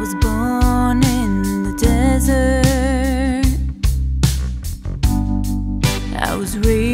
was born in the desert. I was raised.